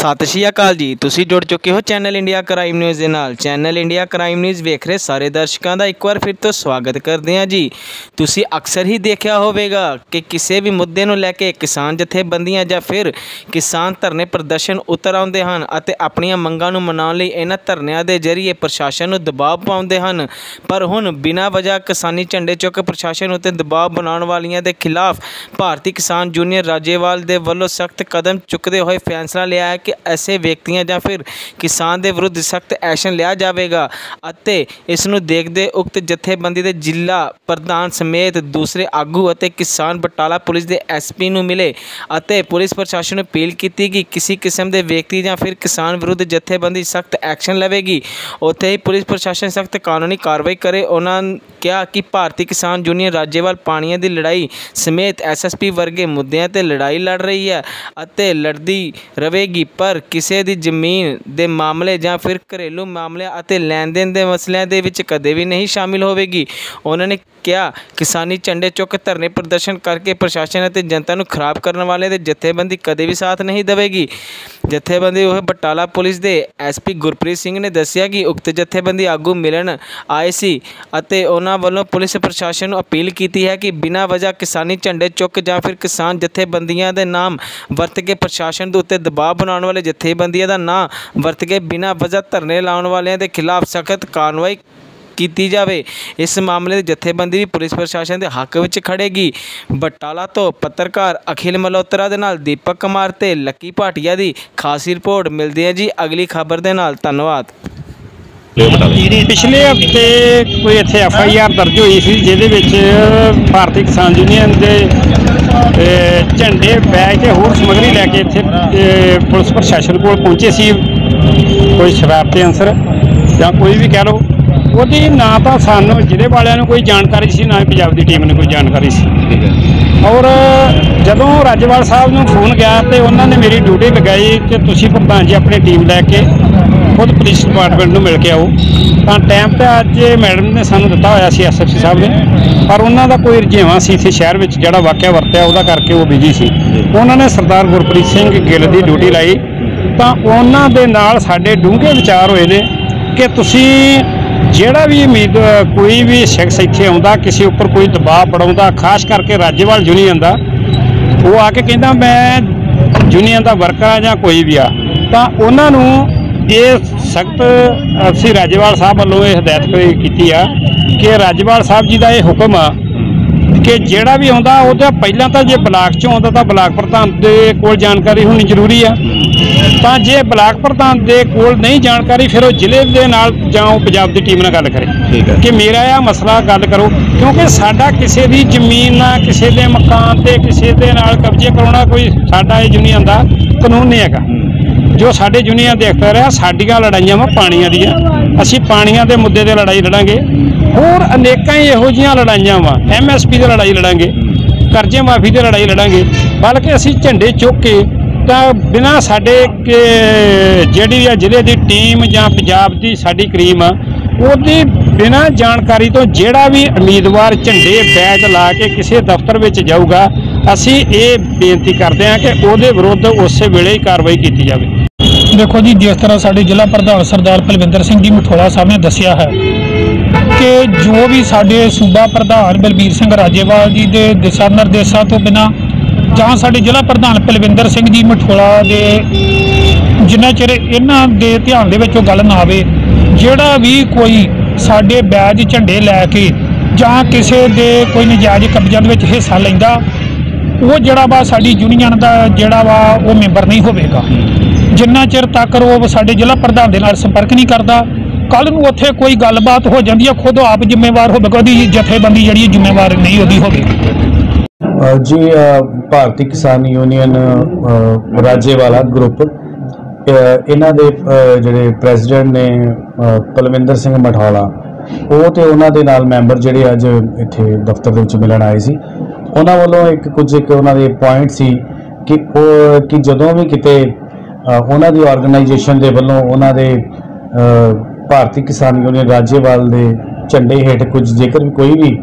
ਸਤਿ ਸ਼੍ਰੀ ਅਕਾਲ ਜੀ। ਤੁਸੀਂ ਜੁੜ ਚੁੱਕੇ ਹੋ ਚੈਨਲ ਇੰਡੀਆ ਕ੍ਰਾਈਮ ਨਿਊਜ਼ ਦੇ ਨਾਲ। ਚੈਨਲ ਇੰਡੀਆ ਕ੍ਰਾਈਮ ਨਿਊਜ਼ ਵੇਖ ਰਹੇ ਸਾਰੇ ਦਰਸ਼ਕਾਂ ਦਾ ਇੱਕ ਵਾਰ ਫਿਰ ਤੋਂ ਸਵਾਗਤ ਕਰਦੇ ਹਾਂ ਜੀ। ਤੁਸੀਂ ਅਕਸਰ ਹੀ ਦੇਖਿਆ ਹੋਵੇਗਾ ਕਿ ਕਿਸੇ ਵੀ ਮੁੱਦੇ ਨੂੰ ਲੈ ਕੇ ਕਿਸਾਨ ਜਥੇਬੰਦੀਆਂ ਜਾਂ ਫਿਰ ਕਿਸਾਨ ਧਰਨੇ ਪ੍ਰਦਰਸ਼ਨ ਉਤਰ ਆਉਂਦੇ ਹਨ ਅਤੇ ਆਪਣੀਆਂ ਮੰਗਾਂ ਨੂੰ ਮਨਾਉਣ ਲਈ ਇਹਨਾਂ ਧਰਨਿਆਂ ਦੇ ਜ਼ਰੀਏ ਪ੍ਰਸ਼ਾਸਨ ਨੂੰ ਦਬਾਅ ਪਾਉਂਦੇ ਹਨ। ਪਰ ਹੁਣ ਬਿਨਾਂ ਵਜ੍ਹਾ ਕਿਸਾਨੀ ਝੰਡੇ ਚੁੱਕ ਪ੍ਰਸ਼ਾਸਨ ਉੱਤੇ ਦਬਾਅ ਬਣਾਉਣ ਵਾਲੀਆਂ ਦੇ ਖਿਲਾਫ ਭਾਰਤੀ ਕਿਸਾਨ ਯੂਨੀਅਨ ਰਾਜੇਵਾਲ ਦੇ ਵੱਲੋਂ ਸਖਤ ਕਦਮ ਚੁੱਕਦੇ ਹੋਏ ਫੈਸਲਾ ਲਿਆ ਹੈ ਕਿ ਐਸੇ ਵਿਅਕਤੀਆਂ ਜਾਂ ਫਿਰ ਕਿਸਾਨ ਦੇ ਵਿਰੁੱਧ ਸਖਤ ਐਕਸ਼ਨ ਲਿਆ ਜਾਵੇਗਾ ਅਤੇ ਇਸ ਨੂੰ ਦੇਖਦੇ ਉਕਤ ਜਥੇਬੰਦੀ ਦੇ ਜ਼ਿਲ੍ਹਾ ਪ੍ਰਧਾਨ ਸਮੇਤ ਦੂਸਰੇ ਆਗੂ ਅਤੇ ਕਿਸਾਨ ਬਟਾਲਾ ਪੁਲਿਸ ਦੇ ਐਸਪੀ ਨੂੰ ਮਿਲੇ ਅਤੇ ਪੁਲਿਸ ਪ੍ਰਸ਼ਾਸਨ ਨੂੰ ਅਪੀਲ ਕੀਤੀ ਕਿ ਕਿਸੇ ਕਿਸਮ ਦੇ ਵਿਅਕਤੀ ਜਾਂ ਫਿਰ ਕਿਸਾਨ ਵਿਰੁੱਧ ਜਥੇਬੰਦੀ ਸਖਤ ਐਕਸ਼ਨ ਲਵੇਗੀ। ਉੱਥੇ ਹੀ ਪੁਲਿਸ ਪ੍ਰਸ਼ਾਸਨ ਸਖਤ ਕਾਨੂੰਨੀ ਕਾਰਵਾਈ ਕਰੇ। ਉਹਨਾਂ ਕਿਹਾ ਕਿ ਭਾਰਤੀ ਕਿਸਾਨ ਯੂਨੀਅਨ ਰਾਜੇਵਾਲ ਪਾਣੀਆਂ ਦੀ ਲੜਾਈ ਸਮੇਤ ਐਸਐਸਪੀ ਵਰਗੇ ਮੁੱਦਿਆਂ ਤੇ ਲੜਾਈ ਲੜ ਰਹੀ ਹੈ ਅਤੇ ਲੜਦੀ ਰਹੇਗੀ। ਪਰ ਕਿਸੇ ਦੀ ਜ਼ਮੀਨ ਦੇ ਮਾਮਲੇ ਜਾਂ ਫਿਰ ਘਰੇਲੂ ਮਾਮਲਿਆਂ ਅਤੇ ਲੈਣ ਦੇਣ ਦੇ ਮਸਲਿਆਂ ਦੇ ਵਿੱਚ ਕਦੇ ਵੀ ਨਹੀਂ ਸ਼ਾਮਿਲ ਹੋਵੇਗੀ। ਉਹਨਾਂ ਨੇ ਕਿਹਾ, ਕਿਸਾਨੀ ਝੰਡੇ ਚੁੱਕ ਧਰਨੇ ਪ੍ਰਦਰਸ਼ਨ ਕਰਕੇ ਪ੍ਰਸ਼ਾਸਨ ਅਤੇ ਜਨਤਾ ਨੂੰ ਖਰਾਬ ਕਰਨ ਵਾਲੇ ਦੇ ਜਥੇਬੰਦੀ ਕਦੇ ਵੀ ਸਾਥ ਨਹੀਂ ਦੇਵੇਗੀ। ਜਥੇਬੰਦੀ ਉਹ ਬਟਾਲਾ ਪੁਲਿਸ ਦੇ ਐਸਪੀ ਗੁਰਪ੍ਰੀਤ ਸਿੰਘ ਨੇ ਦੱਸਿਆ ਕਿ ਉਕਤ ਜਥੇਬੰਦੀ ਆਗੂ ਮਿਲਣ ਆਏ ਸੀ ਅਤੇ ਉਹਨਾਂ ਵੱਲੋਂ ਪੁਲਿਸ ਪ੍ਰਸ਼ਾਸਨ ਨੂੰ ਅਪੀਲ ਕੀਤੀ ਹੈ ਕਿ ਬਿਨਾਂ ਵਜ੍ਹਾ ਕਿਸਾਨੀ ਝੰਡੇ ਚੁੱਕ ਜਾਂ ਫਿਰ ਕਿਸਾਨ ਜਥੇਬੰਦੀਆਂ ਦੇ ਨਾਮ ਵਰਤ ਕੇ ਪ੍ਰਸ਼ਾਸਨ ਦੇ ਉੱਤੇ ਦਬਾਅ ਬਣਾਉਣ ਵਾਲੇ ਜਥੇਬੰਦੀਆਂ ਦਾ ਨਾਂ ਵਰਤ ਕੇ ਬਿਨਾਂ ਵਜ੍ਹਾ ਧਰਨੇ ਲਾਉਣ ਵਾਲਿਆਂ ਦੇ ਖਿਲਾਫ ਸਖਤ ਕਾਰਵਾਈ ਕੀਤੀ ਜਾਵੇ। ਇਸ ਮਾਮਲੇ ਦੀ ਜਥੇਬੰਦੀ ਵੀ ਪੁਲਿਸ ਪ੍ਰਸ਼ਾਸਨ ਦੇ ਹੱਕ ਵਿੱਚ ਖੜੇਗੀ। ਬਟਾਲਾ ਤੋਂ ਪੱਤਰਕਾਰ ਅਖਿਲ ਮਲਹੋਤਰਾ ਦੇ ਨਾਲ ਦੀਪਕ ਕੁਮਾਰ ਤੇ ਲੱਕੀ ਭਾਟੀਆ ਦੀ ਖਾਸੀ ਰਿਪੋਰਟ। ਮਿਲਦੀ ਹੈ ਜੀ ਅਗਲੀ ਖਬਰ ਦੇ ਨਾਲ। ਧੰਨਵਾਦ। ਪਿਛਲੇ ਹਫ਼ਤੇ ਕੋਈ ਇੱਥੇ ਐਫ ਆਈ ਆਰ ਦਰਜ ਹੋਈ ਸੀ ਜਿਹਦੇ ਵਿੱਚ ਭਾਰਤੀ ਕਿਸਾਨ ਯੂਨੀਅਨ ਦੇ ਝੰਡੇ ਬੈਗ ਤੇ ਹੋਰ ਸਮੱਗਰੀ ਲੈ ਕੇ ਇੱਥੇ ਪੁਲਿਸ ਪ੍ਰਸ਼ਾਸਨ ਕੋਲ ਪਹੁੰਚੇ ਸੀ। ਕੋਈ ਸ਼ਰਾਰਤੀ ਅੰਸਰ ਜਾਂ ਕੋਈ ਵੀ ਕਹਿ ਲਓ। ਉਹਦੀ ਨਾ ਤਾਂ ਸਾਨੂੰ ਜ਼ਿਲ੍ਹੇ ਵਾਲਿਆਂ ਨੂੰ ਕੋਈ ਜਾਣਕਾਰੀ ਸੀ ਨਾ ਹੀ ਪੰਜਾਬ ਦੀ ਟੀਮ ਨੂੰ ਕੋਈ ਜਾਣਕਾਰੀ ਸੀ। ਔਰ ਜਦੋਂ ਰਾਜੇਵਾਲ ਸਾਹਿਬ ਨੂੰ ਫੋਨ ਗਿਆ ਤੇ ਉਹਨਾਂ ਨੇ ਮੇਰੀ ਡਿਊਟੀ ਲਗਾਈ ਕਿ ਤੁਸੀਂ ਪ੍ਰਧਾਨ ਜੀ ਆਪਣੀ ਟੀਮ ਲੈ ਕੇ ਖੁਦ ਪੁਲਿਸ ਡਿਪਾਰਟਮੈਂਟ ਨੂੰ ਮਿਲ ਕੇ ਆਓ। ਤਾਂ ਟਾਈਮ ਤੇ ਅੱਜ ਮੈਡਮ ਨੇ ਸਾਨੂੰ ਦਿੱਤਾ ਹੋਇਆ ਸੀ ਐਸਐਫਸੀ ਸਾਹਿਬ ਨੇ। ਪਰ ਉਹਨਾਂ ਦਾ ਕੋਈ ਰੁਝੇਵਾਂ ਸੀ ਇੱਥੇ ਸ਼ਹਿਰ ਵਿੱਚ ਜਿਹੜਾ ਵਾਕਿਆ ਵਰਤਿਆ ਉਹਦਾ ਕਰਕੇ ਉਹ ਬਿਜ਼ੀ ਸੀ। ਉਹਨਾਂ ਨੇ ਸਰਦਾਰ ਗੁਰਪ੍ਰੀਤ ਸਿੰਘ ਗਿੱਲ ਦੀ ਡਿਊਟੀ ਲਾਈ। ਤਾਂ ਉਹਨਾਂ ਦੇ ਨਾਲ ਸਾਡੇ ਡੂੰਘੇ ਵਿਚਾਰ ਹੋਏ ਨੇ ਕਿ ਤੁਸੀਂ ਜਿਹੜਾ ਵੀ ਉਮੀਦ, ਕੋਈ ਵੀ ਸ਼ਖਸ ਇੱਥੇ ਆਉਂਦਾ, ਕਿਸੇ ਉੱਪਰ ਕੋਈ ਦਬਾਅ ਪੜਾਉਂਦਾ, ਖਾਸ ਕਰਕੇ ਰਾਜੇਵਾਲ ਯੂਨੀਅਨ ਦਾ, ਉਹ ਆ ਕੇ ਕਹਿੰਦਾ, ਮੈਂ ਯੂਨੀਅਨ ਦਾ ਵਰਕਰ ਆ ਜਾਂ ਕੋਈ ਵੀ ਆ। ਤਾਂ ਉਹਨਾਂ ਨੂੰ ਇਹ ਸਖਤ, ਅਸੀਂ ਰਾਜੇਵਾਲ ਸਾਹਿਬ ਵੱਲੋਂ ਇਹ ਹਦਾਇਤ ਕੀਤੀ ਆ ਕਿ ਰਾਜੇਵਾਲ ਸਾਹਿਬ ਜੀ ਦਾ ਇਹ ਹੁਕਮ ਆ ਕਿ ਜਿਹੜਾ ਵੀ ਆਉਂਦਾ ਉਹਦਾ ਪਹਿਲਾਂ ਤਾਂ ਜੇ ਬਲਾਕ ਚੋਂ ਆਉਂਦਾ ਤਾਂ ਬਲਾਕ ਪ੍ਰਧਾਨ ਦੇ ਕੋਲ ਜਾਣਕਾਰੀ ਹੋਣੀ ਜ਼ਰੂਰੀ ਆ। ਤਾਂ ਜੇ ਬਲਾਕ ਪ੍ਰਧਾਨ ਦੇ ਕੋਲ ਨਹੀਂ ਜਾਣਕਾਰੀ ਫਿਰ ਉਹ ਜ਼ਿਲ੍ਹੇ ਦੇ ਨਾਲ ਜਾਂ ਉਹ ਪੰਜਾਬ ਦੀ ਟੀਮ ਨਾਲ ਗੱਲ ਕਰੇ। ਕਿ ਮੇਰਾ ਇਹ ਮਸਲਾ ਗੱਲ ਕਰੋ ਕਿਉਂਕਿ ਸਾਡਾ ਕਿਸੇ ਦੀ ਜ਼ਮੀਨ ਨਾਲ ਕਿਸੇ ਦੇ ਮਕਾਨ ਤੇ ਕਿਸੇ ਦੇ ਨਾਲ ਕਬਜ਼ੇ ਕਰਾਉਣਾ ਕੋਈ ਸਾਡਾ ਇਹ ਯੂਨੀਅਨ ਦਾ ਕਾਨੂੰਨ ਨਹੀਂ ਹੈਗਾ। ਜੋ ਸਾਡੇ ਯੂਨੀਅਨ ਦੇਖਦਾ ਰਿਹਾ ਸਾਡੀਆਂ ਲੜਾਈਆਂ ਵਾ ਪਾਣੀਆਂ ਦੀਆਂ। ਅਸੀਂ ਪਾਣੀਆਂ ਦੇ ਮੁੱਦੇ ਤੇ ਲੜਾਈ ਲੜਾਂਗੇ। ਹੋਰ ਅਨੇਕਾਂ ਹੀ ਇਹੋ ਜੀਆਂ ਲੜਾਈਆਂ ਵਾ ਐਮਐਸਪੀ ਤੇ ਲੜਾਈ ਲੜਾਂਗੇ, ਕਰਜ਼ੇ ਮਾਫੀ ਤੇ ਲੜਾਈ ਲੜਾਂਗੇ। ਬਲਕਿ ਅਸੀਂ ਝੰਡੇ ਚੁੱਕ ਕੇ ਤਾਂ ਬਿਨਾਂ ਸਾਡੇ ਜਿਹੜੀ ਆ ਜ਼ਿਲ੍ਹੇ ਦੀ ਟੀਮ ਜਾਂ ਪੰਜਾਬ ਦੀ ਸਾਡੀ ਕਰੀਮ ਆ, ਉਹਦੀ ਬਿਨਾਂ ਜਾਣਕਾਰੀ ਤੋਂ ਜਿਹੜਾ ਵੀ ਉਮੀਦਵਾਰ ਝੰਡੇ ਬੈਚ ਲਾ ਕੇ ਕਿਸੇ ਦਫ਼ਤਰ ਵਿੱਚ ਜਾਊਗਾ ਅਸੀਂ ਇਹ ਬੇਨਤੀ ਕਰਦੇ ਹਾਂ ਕਿ ਉਹਦੇ ਵਿਰੁੱਧ ਉਸੇ ਵੇਲੇ ਹੀ ਕਾਰਵਾਈ ਕੀਤੀ ਜਾਵੇ। ਦੇਖੋ ਜੀ, ਜਿਸ ਤਰ੍ਹਾਂ ਸਾਡੇ ਜ਼ਿਲ੍ਹਾ ਪ੍ਰਧਾਨ ਸਰਦਾਰ ਬਲਵਿੰਦਰ ਸਿੰਘ ਜੀ ਮਠੋਲਾ ਸਾਹਿਬ ਨੇ ਦੱਸਿਆ ਹੈ ਕਿ ਜੋ ਵੀ ਸਾਡੇ ਸੂਬਾ ਪ੍ਰਧਾਨ ਬਲਬੀਰ ਸਿੰਘ ਰਾਜੇਵਾਲ ਜੀ ਦੇ ਦਿਸ਼ਾ ਨਿਰਦੇਸ਼ਾਂ ਤੋਂ ਬਿਨਾ ਜਾਂ ਸਾਡੇ ਜ਼ਿਲ੍ਹਾ ਪ੍ਰਧਾਨ ਬਲਵਿੰਦਰ ਸਿੰਘ ਜੀ ਮਠੋਲਾ ਦੇ ਜਿੰਨਾ ਚਿਰ ਇਹਨਾਂ ਦੇ ਧਿਆਨ ਦੇ ਵਿੱਚ ਉਹ ਗੱਲ ਨਾ ਆਵੇ, ਜਿਹੜਾ ਵੀ ਕੋਈ ਸਾਡੇ ਬੈਜ ਝੰਡੇ ਲੈ ਕੇ ਜਾਂ ਕਿਸੇ ਦੇ ਕੋਈ ਨਜਾਇਜ਼ ਕਬਜ਼ਿਆਂ ਦੇ ਵਿੱਚ ਹਿੱਸਾ ਲੈਂਦਾ ਉਹ ਜਿਹੜਾ ਵਾ ਸਾਡੀ ਯੂਨੀਅਨ ਦਾ ਜਿਹੜਾ ਵਾ ਉਹ ਮੈਂਬਰ ਨਹੀਂ ਹੋਵੇਗਾ। ਜਿੰਨਾ ਚਿਰ ਤੱਕ ਉਹ ਸਾਡੇ ਜ਼ਿਲ੍ਹਾ ਪ੍ਰਧਾਨ ਦੇ ਨਾਲ ਸੰਪਰਕ ਨਹੀਂ ਕਰਦਾ ਕੱਲ ਨੂੰ ਉੱਥੇ ਕੋਈ ਗੱਲਬਾਤ ਹੋ ਜਾਂਦੀ ਹੈ ਖੁਦ ਆਪ ਜ਼ਿੰਮੇਵਾਰ ਹੋਵੇਗਾ ਉਹਦੀ ਜਥੇਬੰਦੀ ਜਿਹੜੀ ਜ਼ਿੰਮੇਵਾਰ ਨਹੀਂ ਉਹਦੀ ਹੋਵੇਗੀ। ਜੀ ਭਾਰਤੀ ਕਿਸਾਨ ਯੂਨੀਅਨ ਰਾਜੇਵਾਲਾ ਗਰੁੱਪ ਇਹਨਾਂ ਦੇ ਜਿਹੜੇ ਪ੍ਰੈਜ਼ੀਡੈਂਟ ਨੇ ਅ, ਪਲਵਿੰਦਰ ਸਿੰਘ ਮਠੌਲਾ ਉਹ ਤੇ ਉਹਨਾਂ ਦੇ ਨਾਲ ਮੈਂਬਰ ਜਿਹੜੇ ਅੱਜ ਇੱਥੇ ਦਫ਼ਤਰ ਦੇ ਵਿੱਚ ਮਿਲਣ ਆਏ ਸੀ। ਉਹਨਾਂ ਵੱਲੋਂ ਇੱਕ ਕੁਝ ਇੱਕ ਉਹਨਾਂ ਦੇ ਪੁਆਇੰਟ ਸੀ ਕਿ ਉਹ ਕਿ ਜਦੋਂ ਵੀ ਕਿਤੇ ਉਹਨਾਂ ਦੀ ਆਰਗੇਨਾਈਜੇਸ਼ਨ ਦੇ ਵੱਲੋਂ ਉਹਨਾਂ ਦੇ ਭਾਰਤੀ ਕਿਸਾਨ ਯੂਨੀਅਨ ਰਾਜੇਵਾਲ ਦੇ ਝੰਡੇ ਹੇਠ ਕੁਝ ਜੇਕਰ ਵੀ ਕੋਈ ਵੀ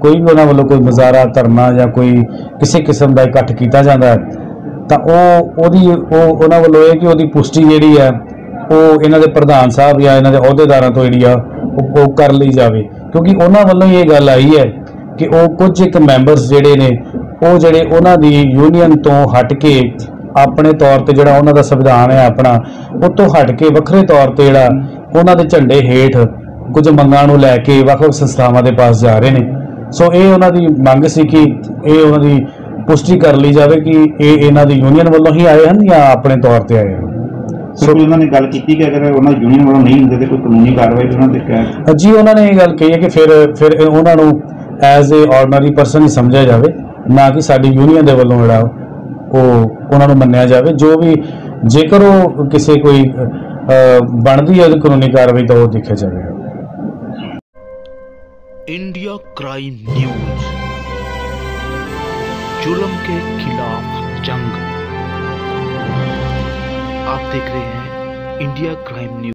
ਕੋਈ ਵੀ ਉਹਨਾਂ ਵੱਲੋਂ ਕੋਈ ਮੁਜ਼ਾਹਰਾ ਧਰਨਾ ਜਾਂ ਕੋਈ ਕਿਸੇ ਕਿਸਮ ਦਾ ਇਕੱਠ ਕੀਤਾ ਜਾਂਦਾ ਹੈ, ਤਾਂ ਉਹ, ਉਹਦੀ, ਉਹ ਉਹਨਾਂ ਵੱਲੋਂ ਇਹ ਕਿ ਉਹਦੀ ਪੁਸ਼ਟੀ ਜਿਹੜੀ ਹੈ, ਉਹ ਇਹਨਾਂ ਦੇ ਪ੍ਰਧਾਨ ਸਾਹਿਬ ਜਾਂ ਇਹਨਾਂ ਦੇ ਅਹੁਦੇਦਾਰਾਂ ਤੋਂ ਜਿਹੜੀ ਆ, ਉਹ ਉਹ ਕਰ ਲਈ ਜਾਵੇ। ਕਿਉਂਕਿ ਉਹਨਾਂ ਵੱਲੋਂ ਹੀ ਇਹ ਗੱਲ ਆਈ ਹੈ ਕਿ ਉਹ ਕੁਝ ਇੱਕ ਮੈਂਬਰਸ ਜਿਹੜੇ ਨੇ ਉਹ ਜਿਹੜੇ ਉਹਨਾਂ ਦੀ ਯੂਨੀਅਨ ਤੋਂ ਹਟ ਕੇ ਆਪਣੇ ਤੌਰ ਤੇ ਜਿਹੜਾ ਉਹਨਾਂ ਦਾ ਸੰਵਿਧਾਨ ਹੈ ਆਪਣਾ ਉਹ ਤੋਂ ਹਟ ਕੇ ਵੱਖਰੇ ਤੌਰ ਤੇ ਜਿਹੜਾ ਉਹਨਾਂ ਦੇ ਝੰਡੇ ਹੇਠ ਕੁਝ ਮੰਗਾਂ ਨੂੰ ਲੈ ਕੇ ਵੱਖ-ਵੱਖ ਸੰਸਥਾਵਾਂ ਦੇ ਪਾਸ ਜਾ ਰਹੇ ਨੇ। ਸੋ ਇਹ ਉਹਨਾਂ ਦੀ ਮੰਗ ਸੀ ਕਿ ਇਹ ਉਹਨਾਂ ਦੀ ਪੁਸ਼ਟੀ ਕਰ ਲਈ ਜਾਵੇ ਕਿ ਇਹ ਇਹਨਾਂ ਦੀ ਯੂਨੀਅਨ ਵੱਲੋਂ ਹੀ ਆਏ ਹਨ ਜਾਂ ਆਪਣੇ ਤੌਰ ਤੇ ਆਏ ਹਨ। ਸੋ ਉਹਨਾਂ ਨੇ ਗੱਲ ਕੀਤੀ ਕਿ ਅਗਰ ਉਹਨਾਂ ਯੂਨੀਅਨ ਵੱਲੋਂ ਨਹੀਂ ਹੁੰਦੇ ਤੇ ਕੋਈ ਕਾਨੂੰਨੀ ਕਾਰਵਾਈ ਉਹਨਾਂ ਤੇ ਕਹਿ ਜੀ ਉਹਨਾਂ ਨੇ ਇਹ ਗੱਲ ਕਹੀ ਹੈ ਕਿ ਫਿਰ ਫਿਰ ਉਹਨਾਂ ਨੂੰ ਐਜ਼ ਏ ਆਰਡੀਨਰੀ ਪਰਸਨ ਹੀ ਸਮਝਿਆ ਜਾਵੇ ਨਾ ਕਿ ਸਾਡੀ ਯੂਨੀਅਨ ਦੇ ਵੱਲੋਂ ਜਿਹੜਾ ਉਹ ਉਹਨਾਂ ਨੂੰ ਮੰਨਿਆ ਜਾਵੇ ਜੋ ਵੀ ਜੇਕਰ ਉਹ ਕਿਸੇ ਕੋਈ ਅਹ, ਬਣਦੀ ਹੈ ਉਹਦੀ ਕਾਨੂੰਨੀ ਕਾਰਵਾਈ ਤਾਂ ਉਹ ਦੇਖਿਆ ਜਾਵੇਗਾ इंडिया क्राइम न्यूज जुल्म के खिलाफ जंग आप देख रहे हैं इंडिया क्राइम न्यूज